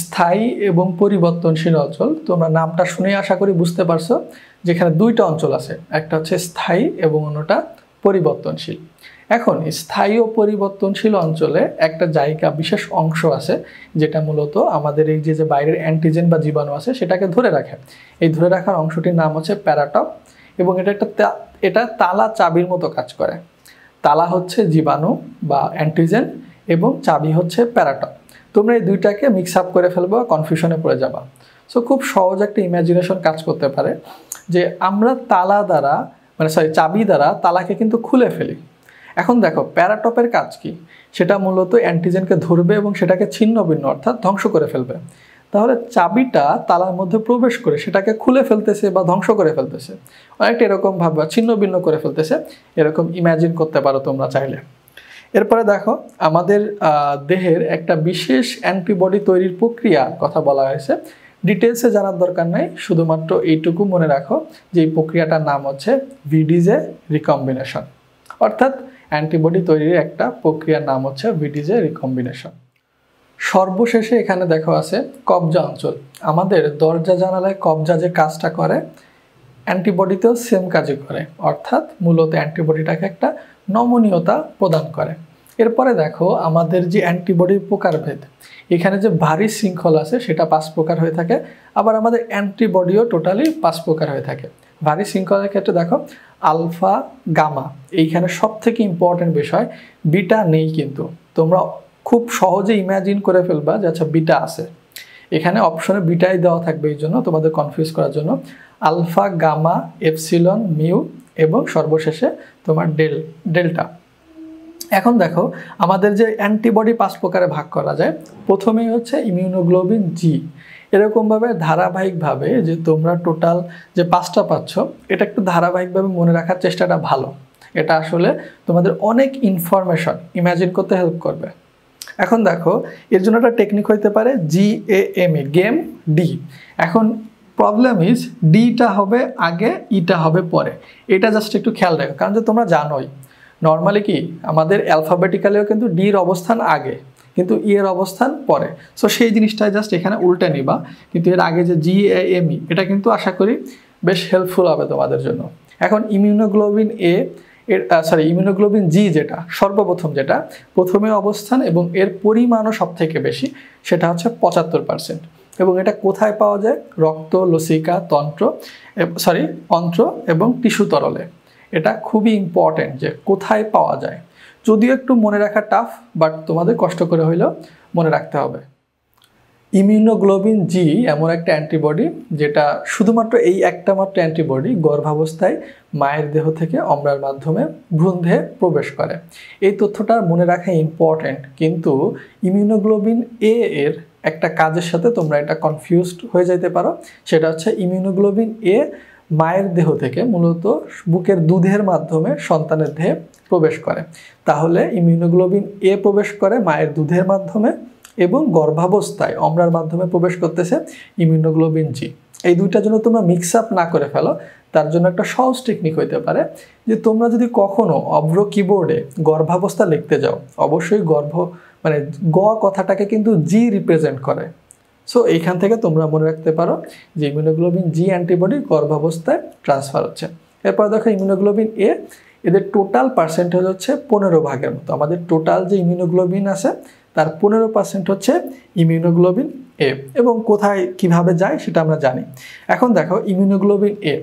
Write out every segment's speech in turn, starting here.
স্থায়ী এবং পরিবর্তনশীল অঞ্চল। তোমরা নামটা শুনে আশা করি বুঝতে পারছ যেখানে দুইটা অঞ্চল আছে। একটা হচ্ছে স্থায়ী এবং অন্যটা পরিবর্তনশীল। এখন স্থায়ী ও পরিবর্তনশীল অঞ্চলে একটা জায়গা, বিশেষ অংশ আছে যেটা মূলত আমাদের এই যে যে বাইরের অ্যান্টিজেন বা জীবাণু আছে সেটাকে ধরে রাখে। এই ধরে রাখার অংশটির নাম হচ্ছে প্যারাটপ এবং এটা একটা এটা তালা চাবির মতো কাজ করে। তালা হচ্ছে জীবাণু বা অ্যান্টিজেন এবং চাবি হচ্ছে প্যারাটপ। তোমরা এই দুইটাকে মিক্স আপ করে ফেলব কনফিউশনে পড়ে যাবা। সো খুব সহজ একটা ইমাজিনেশন কাজ করতে পারে যে আমরা তালা দ্বারা মানে সরি চাবি দ্বারা তালাকে কিন্তু খুলে ফেলি। এখন দেখো, প্যারাটপের কাজ কি? সেটা মূলত অ্যান্টিজেনকে ধরবে এবং সেটাকে ছিন্ন ভিন্ন অর্থাৎ ধ্বংস করে ফেলবে। তাহলে চাবিটা তালার মধ্যে প্রবেশ করে সেটাকে খুলে ফেলতেছে বা ধ্বংস করে ফেলতেছে। অনেকটা এরকম ভাবে, ছিন্ন ভিন্ন করে ফেলতেছে। এরকম ইম্যাজিন করতে পারো তোমরা চাইলে। এরপরে দেখো, আমাদের দেহের একটা বিশেষ অ্যান্টিবডি তৈরির প্রক্রিয়া কথা বলা হয়েছে। ডিটেলসে জানার দরকার নাই, শুধুমাত্র এইটুকু মনে রাখো যে এই প্রক্রিয়াটার নাম হচ্ছে ভিডিজে রিকম্বিনেশন অর্থাৎ অ্যান্টিবডি তৈরির একটা প্রক্রিয়ার নাম হচ্ছে ভিডিজে রিকম্বিনেশন সর্বশেষে এখানে দেখো আছে কবজা অঞ্চল। আমাদের দরজা জানালায় কবজা যে কাজটা করে অ্যান্টিবডিতেও সেম কাজই করে। অর্থাৎ মূলত অ্যান্টিবডিটাকে একটা নমনীয়তা প্রদান করে। এরপরে দেখো, আমাদের যে অ্যান্টিবডির প্রকারভেদ, এখানে যে ভারী শৃঙ্খল আছে সেটা পাঁচ প্রকার হয়ে থাকে, আবার আমাদের অ্যান্টিবডিও টোটালি পাঁচ প্রকার হয়ে থাকে। ভারী শৃঙ্খলের ক্ষেত্রে দেখো, আলফা, গামা, এইখানে সব থেকে ইম্পর্টেন্ট বিষয়, বিটা নেই কিন্তু। তোমরা খুব সহজে ইম্যাজিন করে ফেলবা যে আচ্ছা বিটা আছে। এখানে অপশনে বিটাই দেওয়া থাকবে এই জন্য, তোমাদের কনফিউজ করার জন্য। আলফা, গামা এফসিলন মিউ এবং সর্বশেষে তোমার ডেল, ডেল্টা। এখন দেখো, আমাদের যে অ্যান্টিবডি পাঁচ প্রকারে ভাগ করা যায়, প্রথমেই হচ্ছে ইমিউনোগ্লোবিন জি। এরকমভাবে ধারাবাহিকভাবে যে তোমরা টোটাল যে পাঁচটা পাচ্ছ, এটা একটু ধারাবাহিকভাবে মনে রাখার চেষ্টাটা ভালো। এটা আসলে তোমাদের অনেক ইনফরমেশন ইম্যাজিন করতে হেল্প করবে। এখন দেখো, এর জন্য একটা টেকনিক হইতে পারে G A M A, game D. এখন প্রবলেম ইজ ডিটা হবে আগে ইটা হবে পরে। এটা জাস্ট একটু খেয়াল রাখো, কারণ যে তোমরা জানোই নর্মালি কি, আমাদের অ্যালফাবেটিক্যালেও কিন্তু ডির অবস্থান আগে, কিন্তু ই এর অবস্থান পরে। সো সেই জিনিসটা জাস্ট এখানে উল্টে নিবা, কিন্তু এর আগে যে জি এ এম ই এটা কিন্তু আশা করি বেশ হেল্পফুল হবে তোমাদের জন্য। এখন ইমিউনোগ্লোবিন এ এর সরি ইমিউনোগ্লোবিন জি যেটা, সর্বপ্রথম যেটা, প্রথমে অবস্থান এবং এর পরিমাণও সব থেকে বেশি, সেটা হচ্ছে পঁচাত্তর পার্সেন্ট এবং এটা কোথায় পাওয়া যায়? রক্ত, লসিকা, তন্ত্র সরি অন্ত্র এবং টিস্যু তরলে। এটা খুবই ইম্পর্টেন্ট যে কোথায় পাওয়া যায়। যদিও একটু মনে রাখা টাফ বাট তোমাদের কষ্ট করে হইলেও মনে রাখতে হবে। ইমিউনোগ্লোবিন জি এমন একটা অ্যান্টিবডি যেটা শুধুমাত্র এই একটা মাত্র অ্যান্টিবডি গর্ভাবস্থায় মায়ের দেহ থেকে অম্রার মাধ্যমে ভ্রূণদেহে প্রবেশ করে। এই তথ্যটা মনে রাখা ইম্পর্ট্যান্ট কিন্তু ইমিউনোগ্লোবিন এ এর একটা কাজের সাথে তোমরা এটা কনফিউজড হয়ে যেতে পারো। সেটা হচ্ছে ইমিউনোগ্লোবিন এ মায়ের দেহ থেকে মূলত বুকের দুধের মাধ্যমে সন্তানের দেহে প্রবেশ করে। তাহলে ইমিউনোগ্লোবিন এ প্রবেশ করে মায়ের দুধের মাধ্যমে এবং গর্ভাবস্থায় অমরার মাধ্যমে প্রবেশ করতেছে ইমিউনোগ্লোবিন জি এই দুইটার জন্য তোমরা মিক্স আপ না করে ফেলো, তার জন্য একটা সহজ টেকনিক হইতে পারে যে তোমরা যদি কখনো অভ্র কিবোর্ডে গর্ভাবস্থা লিখতে যাও, অবশ্যই গর্ভ মানে গ কথাটাকে কিন্তু জি রিপ্রেজেন্ট করে। সো এইখান থেকে তোমরা মনে রাখতে পারো যে ইমিউনোগ্লোবিন জি অ্যান্টিবডি গর্ভাবস্থায় ট্রান্সফার হচ্ছে। এরপর দেখো ইমিউনোগ্লোবিন এ এদের টোটাল পার্সেন্টেজ হচ্ছে পনেরো ভাগের মতো। আমাদের টোটাল যে ইমিউনোগ্লোবিন আছে, তার পনেরো পার্সেন্ট হচ্ছে ইমিউনোগ্লোবিন এ এবং কোথায় কীভাবে যায় সেটা আমরা জানি। এখন দেখো ইমিউনোগ্লোবিন এ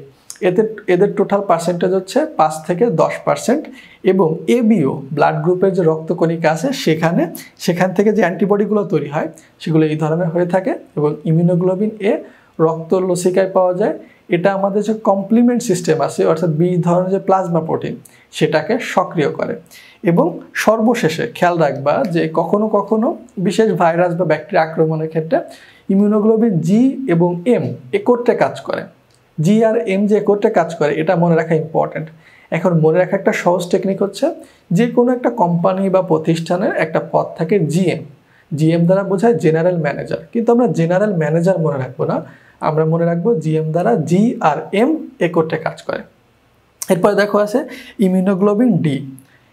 এদের এদের টোটাল পার্সেন্টেজ হচ্ছে পাঁচ থেকে দশ পার্সেন্ট এবং এবিও ব্লাড গ্রুপের যে রক্তকণিকা আছে সেখানে, সেখান থেকে যে অ্যান্টিবডিগুলো তৈরি হয়, সেগুলো এই ধরনের হয়ে থাকে এবং ইমিউনোগ্লোবিন এ রক্ত লসিকায় পাওয়া যায়। এটা আমাদের যে কমপ্লিমেন্ট সিস্টেম আছে, অর্থাৎ বি ধরনের যে প্লাজমা প্রোটিন সেটাকে সক্রিয় করে। এবং সর্বশেষে খেয়াল রাখবা যে কখনো কখনো বিশেষ ভাইরাস বা ব্যাকটেরিয়া আক্রমণের ক্ষেত্রে ইমিউনোগ্লোবিন জি এবং এম একত্রে কাজ করে। জি আর এম যে একত্রে কাজ করে, এটা মনে রাখা ইম্পর্ট্যান্ট এখন মনে রাখা একটা সহজ টেকনিক হচ্ছে যে কোনো একটা কোম্পানি বা প্রতিষ্ঠানের একটা পদ থাকে জিএম জিএম দ্বারা বোঝায় জেনারেল ম্যানেজার কিন্তু আমরা জেনারেল ম্যানেজার মনে রাখব না, আমরা মনে রাখব জিএম দ্বারা জি আর এম একত্রে কাজ করে। এরপরে দেখো আছে ইমিউনোগ্লোবিন ডি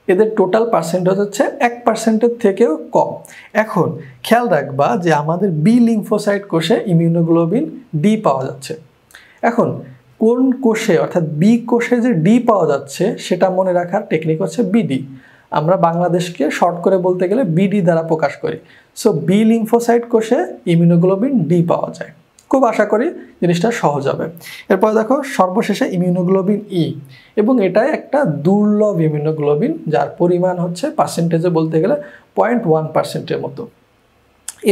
এদের টোটাল পার্সেন্টেজ হচ্ছে এক পার্সেন্টের থেকেও কম। এখন খেয়াল রাখবা যে আমাদের বি লিম্ফোসাইট কোষে ইমিউনোগ্লোবিন ডি পাওয়া যাচ্ছে। এখন, কোন কোষে, অর্থাৎ বি কোষে যে ডি পাওয়া যাচ্ছে, সেটা মনে রাখার টেকনিক হচ্ছে বিডি আমরা বাংলাদেশকে শর্ট করে বলতে গেলে বিডি দ্বারা প্রকাশ করি। সো বি লিম্ফোসাইট কোষে ইমিউনোগ্লোবিন ডি পাওয়া যায়। খুব আশা করি জিনিসটা সহজ হবে। এরপর দেখো, সর্বশেষে ইমিউনোগ্লোবিন ই এবং এটাই একটা দুর্লভ ইমিউনোগ্লোবিন যার পরিমাণ হচ্ছে পার্সেন্টেজে বলতে গেলে পয়েন্ট ওয়ান পার্সেন্টের মতো।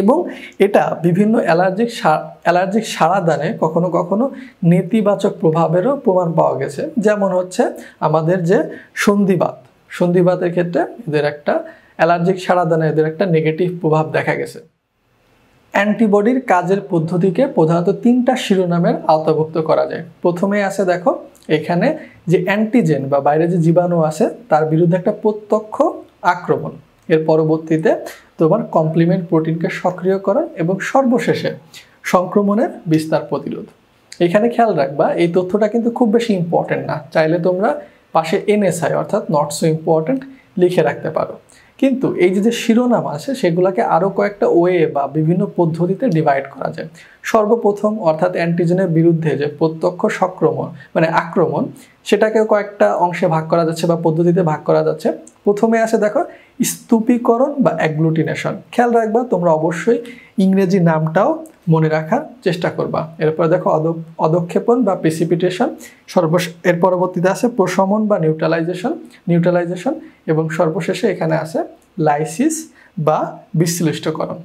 এবং এটা বিভিন্ন অ্যালার্জিক অ্যালার্জিক সারাদানে কখনো কখনো নেতিবাচক প্রভাবেরও প্রমাণ পাওয়া গেছে। যেমন হচ্ছে আমাদের যে সন্ধিবাত। সন্ধিবাতের ক্ষেত্রে এদের একটা অ্যালার্জিক সারাদানে এদের একটা নেগেটিভ প্রভাব দেখা গেছে। অ্যান্টিবডির কাজের পদ্ধতিকে প্রধানত তিনটা শিরোনামের আওতাভুক্ত করা যায়। প্রথমে আছে দেখো, এখানে যে অ্যান্টিজেন বা বাইরে যে জীবাণু আছে, তার বিরুদ্ধে একটা প্রত্যক্ষ আক্রমণ। এর পরবর্তীতে তোমার কমপ্লিমেন্ট প্রোটিনকে সক্রিয়করণ এবং সর্বশেষে সংক্রমণের বিস্তার প্রতিরোধ। এখানে খেয়াল রাখবা, এই তথ্যটা কিন্তু খুব বেশি ইম্পর্টেন্ট না। চাইলে তোমরা পাশে এনএসআই অর্থাৎ নট সো ইম্পর্টেন্ট লিখে রাখতে পারো। কিন্তু এই যে যে শিরোনাম আছে, সেগুলোকে আরও কয়েকটা ওয়ে বা বিভিন্ন পদ্ধতিতে ডিভাইড করা যায়। সর্বপ্রথম, অর্থাৎ অ্যান্টিজেনের বিরুদ্ধে যে প্রত্যক্ষ সংক্রমণ মানে আক্রমণ সেটাকে কয়েকটা অংশে ভাগ করা যাচ্ছে বা পদ্ধতিতে ভাগ করা যাচ্ছে। প্রথমে আছে, দেখো, স্তূপীকরণ বা অ্যাগ্লুটিনেশন খেয়াল রাখবা, তোমরা অবশ্যই ইংরেজি নামটাও মনে রাখার চেষ্টা করবা। এরপর দেখো অদক্ষেপণ বা প্রেসিপিটেশন সর্বশ, এর পরবর্তীতে আছে, প্রশমন বা নিউট্রালাইজেশন নিউট্রালাইজেশন এবং সর্বশেষে এখানে আছে লাইসিস বা বিশ্লিষ্টকরণ।